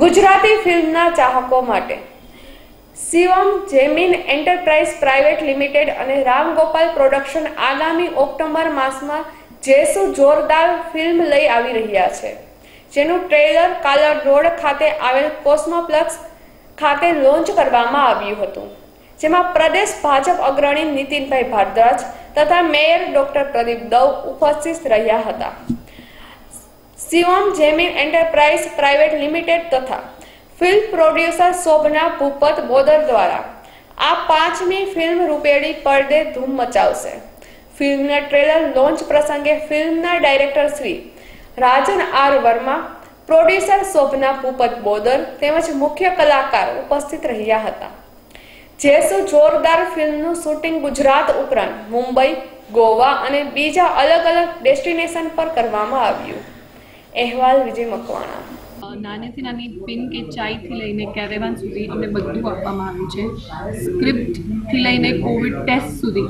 ગુજરાતી ફિલ્મના ચાહકો માટે. Shivam Jemin enterprise private limited અને રામ ગોપાલ પ્રોડક્શન આગામી ઓક્ટોબર માસમાં જેસુ જોરદાર ફિલ્મ લઈ આવી રહ્યા છે. જેનું ટ્રેલર કાલર રોડ ખાતે આવેલ કોસ્મોપ્લેક્સ ખાતે લોન્ચ કરવામાં આવ્યું હતું. જેમાં પ્રદેશ ભાજપ અગ્રણી નીતિનભાઈ ભારદ્વાજ તથા મેયર ડોક્ટર પ્રદીપ દવ ઉપસ્થિત રહ્યા હતા. Shivam, Jemin enterprise private limited તથા ફિલ્મ પ્રોડ્યુસર શોભના ભૂપત બોદર દ્વારા આ પાંચમી ફિલ્મ રૂપેડી પડદે ધૂમ મચાવશે. ફિલ્મના ટ્રેલર લોન્ચ પ્રસંગે ફિલ્મના director Shri Rajan R Verma, producer Shobhana Bhupat Bodar તેમજ મુખ્ય કલાકાર ઉપસ્થિત રહ્યા હતા. જેસુ જોરદાર ફિલ્મનું શૂટિંગ ગુજરાત ઉપરાંત મુંબઈ, ગોવા અને બીજા અલગ અલગ ડેસ્ટિનેશન પર કરવામાં આવ્યું. અહેવાલ વિજય મકવાણા. નાનેથી નાની પિન કે ચાયથી લઈને કેરેવાન સુધી અમને બધું આપવામાં આવ્યું છે. સ્ક્રિપ્ટથી લઈને કોવિડ ટેસ્ટ સુધી.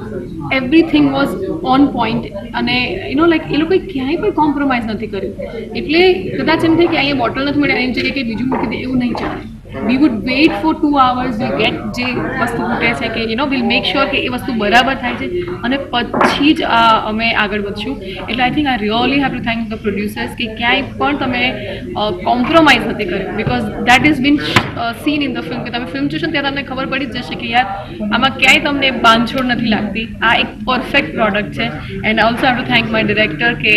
એવરીથિંગ વોઝ ઓન પોઈન્ટ અને યુનો લાઈક એ લોકોએ ક્યાંય પણ કોમ્પ્રોમાઇઝ નથી કર્યું. એટલે કદાચ એમ થાય કે અહીંયા બોટલ નથી મળે એમ જગ્યાએ કે બીજું મૂકી દે, એવું નહીં ચાલે. We would wait for two hours you get જે વસ્તુ ખૂટે છે કે you know will make sure કે એ વસ્તુ બરાબર થાય છે. અને પછી જ અમે આગળ વધશું. એટલે I think I really have to thank the producers કે ક્યાંય પણ તમે કોમ્પ્રોમાઇઝ નથી કર્યું. Because that is been seen in the film કે તમે ફિલ્મ જોશો ને ત્યારે તમને ખબર પડી જ જશે કે યાર, આમાં ક્યાંય તમને બાંધછોડ નથી લાગતી. આ એક પરફેક્ટ પ્રોડક્ટ છે. And also have to thank my director કે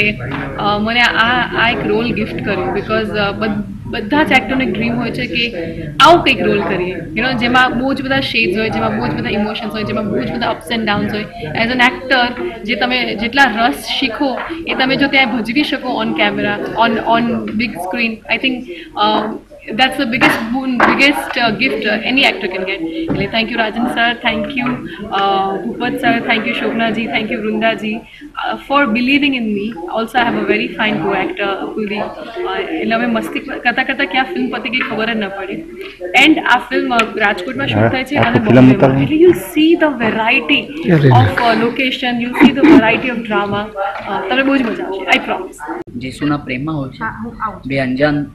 મને આ આ એક રોલ ગિફ્ટ કર્યો. બિકોઝ બધા જ એક્ટરનો એક ડ્રીમ હોય છે કે આવું કંઈક રોલ કરીએ. યુ જેમાં બહુ જ બધા શેડ્સ હોય, જેમાં બહુ જ બધા ઇમોશન્સ હોય, જેમાં બહુ જ બધા અપ્સ એન્ડ ડાઉન્સ હોય. એઝ એન એક્ટર જે તમે જેટલા રસ શીખો, એ તમે જો ત્યાં ભજવી શકો on camera on on big screen I think that's the biggest boon, biggest uh, gift uh, any actor can get. એટલે thank you Rajan sir thank you Bhupat sir thank you Shobhanaji thank you Vrundaji for believing in me also I have a very fine co actor Kuldeep એટલે અમે મસ્તી કરતાં કરતાં ક્યાં film પતી ગઈ ખબર જ ન પડી એન્ડ આ ફિલ્મ રાજકોટમાં શૂટ થાય છે અને film બોમ્બેમાં ઉતારવાની. એટલે you see the variety of location you see the variety of drama તમને બહુ જ મજા આવશે આઈ પ્રોમિસ જેસુના પ્રેમમાં હોય છે બે અંજાન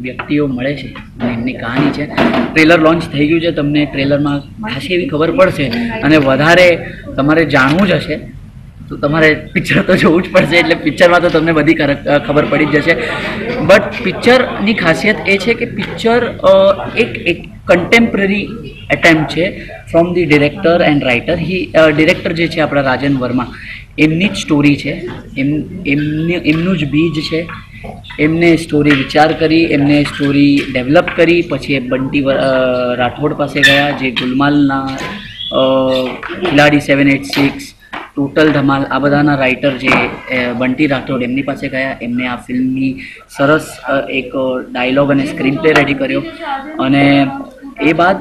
વ્યક્તિઓ મળે છે અને એમની કહાની છે. ટ્રેલર લોન્ચ થઈ ગયું છે. તમને ટ્રેલરમાં ખાસી એવી ખબર પડશે અને વધારે તમારે જાણવું જ હશે. તો તમારે પિક્ચર તો જોવું જ પડશે એટલે પિક્ચરમાં તો તમને બધી ખબર પડી જ જશે. બટ પિક્ચરની ખાસિયત એ છે કે પિક્ચર એક એક કન્ટેમ્પરરી એટેમ્પ છે from the director and writer he director જે છે આપણા રાજન વર્મા, એમની જ સ્ટોરી છે. એમ, એમની, એમનું જ બીજ છે. એમને સ્ટોરી વિચાર કરી, એમને સ્ટોરી ડેવલપ કરી, પછી એ બંટી રાઠોડ પાસે ગયા, જે ગુલમાલના Khiladi seven eight six total Dhamaal, આ બધાના રાઇટર જે બંટી રાઠોડ એમની પાસે ગયા. એમને આ ફિલ્મની સરસ એક ડાયલોગ અને સ્ક્રીન પ્લે રેડી કર્યો. અને એ બાદ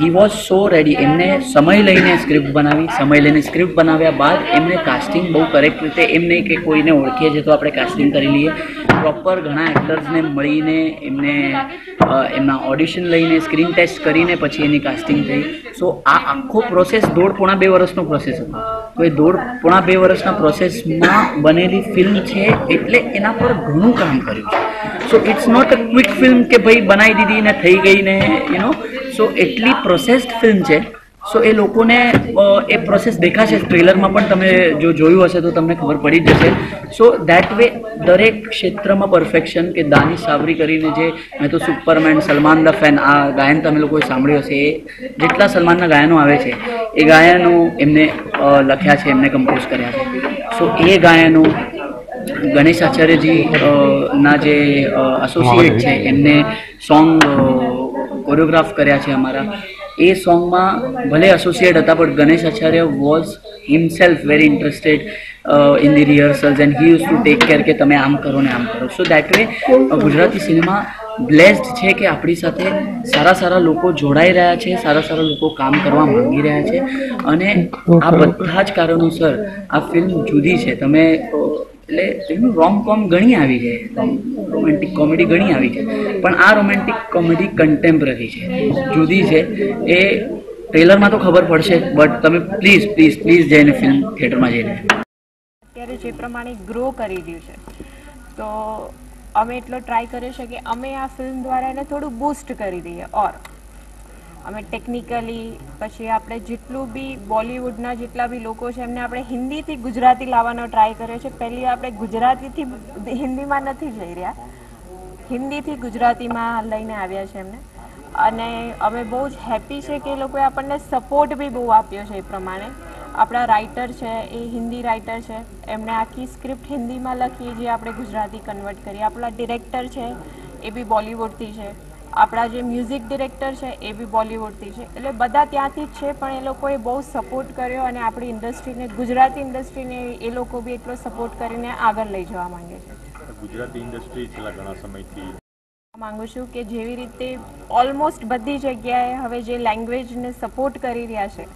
હી વોઝ સો રેડી એમને સમય લઈને સ્ક્રિપ્ટ બનાવી, સમય લઈને સ્ક્રિપ્ટ બનાવ્યા બાદ એમને કાસ્ટિંગ બહુ કરેક્ટ રીતે એમ નહીં કે કોઈને ઓળખીએ છીએ તો આપણે કાસ્ટિંગ કરી લઈએ. પ્રોપર ઘણા એક્ટર્સને મળીને એમને એમના ઓડિશન લઈને સ્ક્રીન ટેસ્ટ કરીને પછી એની કાસ્ટિંગ થઈ. સો આ આખો પ્રોસેસ દોઢ પોણા બે વર્ષનો પ્રોસેસ હતો. તો એ દોઢ પોણા બે વર્ષના પ્રોસેસમાં બનેલી ફિલ્મ છે એટલે એના પર ઘણું કામ કર્યું છે. So it's not a quick film કે ભાઈ બનાવી દીધી ને થઈ ગઈ ને યુ નો સો એટલી પ્રોસેસ્ડ ફિલ્મ છે. સો એ લોકોને એ પ્રોસેસ દેખાશે. ટ્રેલરમાં પણ તમે જો જોયું હશે તો તમને ખબર પડી જ જશે. સો દેટ વે દરેક ક્ષેત્રમાં પરફેક્શન કે દાની સાવરી કરીને જે, મેં તો સુપરમેન સલમાન ધ ફેન આ ગાયન તમે લોકોએ સાંભળ્યું હશે. એ જેટલા સલમાનના ગાયનો આવે છે, એ ગાયનો એમને લખ્યા છે, એમને કમ્પોઝ કર્યા છે. સો એ ગાયનો ગણેશ આચાર્યજી ના જે એસોસિએટ છે, એમને સોંગ કોરિયોગ્રાફ કર્યા છે અમારા. એ સોંગમાં ભલે એસોસિએટ હતા પણ Ganesh Acharya was himself very interested in the rehearsals and he use to take care કે તમે આમ કરો ને આમ કરો. So that way Gujarati cinema blessed છે કે આપણી સાથે સારા સારા લોકો જોડાઈ રહ્યા છે, સારા સારા લોકો કામ કરવા માંગી રહ્યા છે. અને આ બધા જ કારણોસર આ ફિલ્મ જુદી છે. તમે એટલે એનું રોમ કોમ ઘણી આવી છે. રોમેન્ટિક કોમેડી ઘણી આવી છે. પણ આ રોમેન્ટિક કોમેડી કન્ટેમ્પરરી છે. જુદી છે. એ ટ્રેલરમાં તો ખબર પડશે બટ તમે પ્લીઝ પ્લીઝ પ્લીઝ જઈને ફિલ્મ થિયેટરમાં જઈને. અત્યારે જે પ્રમાણે ગ્રો કરી રહ્યું છે. તો અમે એટલો ટ્રાય કર્યો છે કે અમે આ ફિલ્મ દ્વારા એને થોડું બૂસ્ટ કરી દઈએ. ઓર અમે ટેકનિકલી પછી આપણે જેટલું બી બોલિવૂડના જેટલા બી લોકો છે, એમને આપણે હિન્દીથી ગુજરાતી લાવવાનો ટ્રાય કર્યો છે. પહેલી આપણે ગુજરાતીથી હિન્દીમાં નથી જઈ રહ્યા. હિન્દીથી ગુજરાતીમાં લઈને આવ્યા છે એમને. અને અમે બહુ જ હેપી છે કે એ લોકોએ આપણને સપોર્ટ બી બહુ આપ્યો છે એ પ્રમાણે. આપણા રાઇટર છે, એ હિન્દી રાઇટર છે. એમણે આખી સ્ક્રિપ્ટ હિન્દીમાં લખી, જે આપણે ગુજરાતી કન્વર્ટ કરીએ. આપણા ડિરેક્ટર છે, એ બી બોલિવૂડથી છે. આપણા જે મ્યુઝિક ડિરેક્ટર છે એ બી બોલિવૂડથી છે. એટલે બધા ત્યાંથી જ છે પણ એ લોકોએ બહુ સપોર્ટ કર્યો અને આપણી ઇન્ડસ્ટ્રીને ગુજરાતી ઇન્ડસ્ટ્રીને એ લોકો બી એટલો સપોર્ટ કરીને આગળ લઈ જવા માંગે છે. ગુજરાતી ઇન્ડસ્ટ્રી છેલ્લા ઘણા સમયથી માંગુ છું કે જેવી રીતે ઓલમોસ્ટ બધી જગ્યાએ હવે જે લેંગ્વેજને સપોર્ટ કરી રહ્યા છે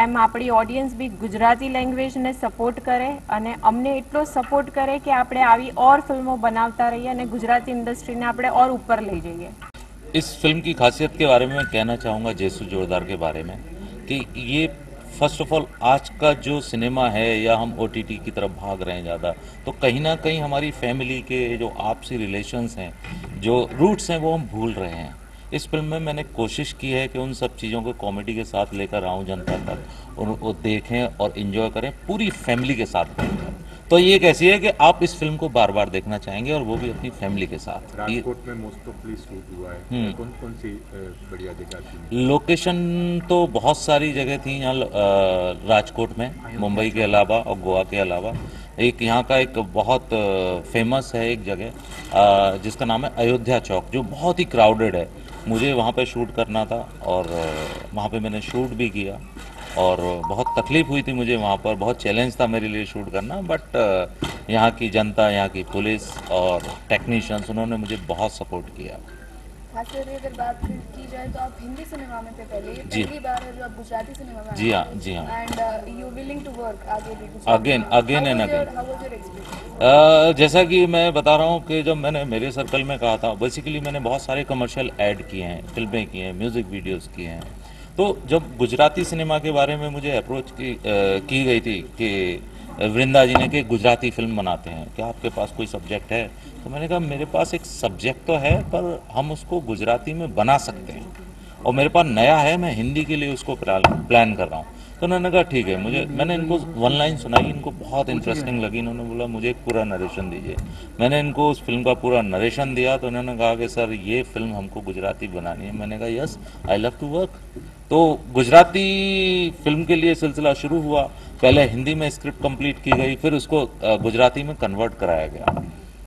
એમ આપણી ઓડિયન્સ બી ગુજરાતી લેંગ્વેજને સપોર્ટ કરે અને અમને એટલો સપોર્ટ કરે કે આપણે આવી ઓર ફિલ્મો બનાવતા રહીએ અને ગુજરાતી ઇન્ડસ્ટ્રીને આપણે ઓર ઉપર લઈ જઈએ. इस फ़िल्म की खासियत के बारे में मैं कहना चाहूँगा जैसू जोरदार के बारे में कि ये फ़र्स्ट ऑफ़ ऑल आज का जो सिनेमा है या हम ओटीटी की तरफ़ भाग रहे हैं ज़्यादा तो कहीं ना कहीं हमारी फैमिली के जो आपसी रिलेशंस हैं, जो रूट्स हैं, वो हम भूल रहे हैं। इस फ़िल्म में मैंने कोशिश की है कि उन सब चीज़ों को कॉमेडी के साथ लेकर आऊँ जनता तक उनको देखें और इन्जॉय करें, पूरी फैमिली के साथ। बैठकर तो ये एक ऐसी है कि आप इस फ़िल्म को बार बार देखना चाहेंगे और वो भी अपनी फैमिली के साथ। राजकोट में मोस्ट ऑफ़ शूट हुआ है। हम्म। कौन कौन सी बढ़िया जगह थी? लोकेशन तो बहुत सारी जगह थी यहाँ राजकोट में मुंबई के अलावा और गोवा के अलावा। एक यहाँ का एक बहुत फ़ेमस है एक जगह जिसका नाम है अयोध्या चौक जो बहुत ही क्राउडेड है। मुझे वहाँ पे शूट करना था और वहाँ पे मैंने शूट भी किया। और बहुत तकलीफ़ हुई थी मुझे वहाँ पर बहुत चैलेंज था मेरे लिए शूट करना बट यहाँ की जनता यहाँ की पुलिस और टेक्नीशियंस उन्होंने मुझे बहुत सपोर्ट किया खास अगर बात की जाए तो आप हिंदी सिनेमा में थे पहले जी। पहली बार है जो आप गुजराती सिनेमा में जी हाँ जी हाँ and you willing to work आगे भी गुजराती Again, में। again How and was your- again. how was your experience? अ, जैसा कि मैं बता रहा हूँ कि जब मैंने मेरे सर्कल में कहा था बेसिकली मैंने बहुत सारे कमर्शियल ऐड किए हैं फ़िल्में की हैं म्यूज़िक वीडियोस किए हैं तो जब गुजराती सिनेमा के बारे में मुझे अप्रोच की अ, की गई थी कि वृंदा जी ने कि गुजराती फ़िल्म बनाते हैं क्या आपके पास कोई सब्जेक्ट है? तो मैंने कहा मेरे पास एक सब्जेक्ट तो है पर हम उसको गुजराती में बना सकते हैं। और मेरे पास नया है मैं हिंदी के लिए उसको प्लान कर रहा हूँ। तो उन्होंने कहा ठीक है मुझे मैंने इनको वन लाइन सुनाई इनको बहुत इंटरेस्टिंग लगी इन्होंने बोला मुझे एक पूरा नरेशन दीजिए। मैंने इनको उस फ़िल्म का पूरा नरेशन दिया तो उन्होंने कहा कि सर ये फ़िल्म हमको गुजराती बनानी है। मैंने कहा yes I love to work तो गुजराती फिल्म के लिए सिलसिला शुरू हुआ पहले हिंदी में स्क्रिप्ट कंप्लीट की गई फिर उसको अ, गुजराती में कन्वर्ट कराया गया